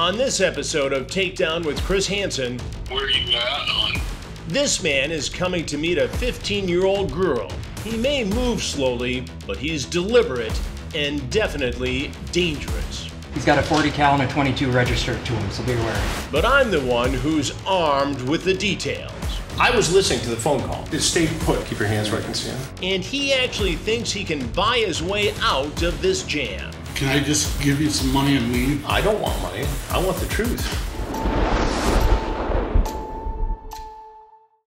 On this episode of Takedown with Chris Hansen, Where you at, hon? this man is coming to meet a 15 year old girl. He may move slowly, but he's deliberate and definitely dangerous. He's got a 40 cal and a 22 registered to him, so be aware. But I'm the one who's armed with the details. I was listening to the phone call. Just stay put. Keep your hands where I can see them. And he actually thinks he can buy his way out of this jam. Can I just give you some money and leave? I don't want money. I want the truth.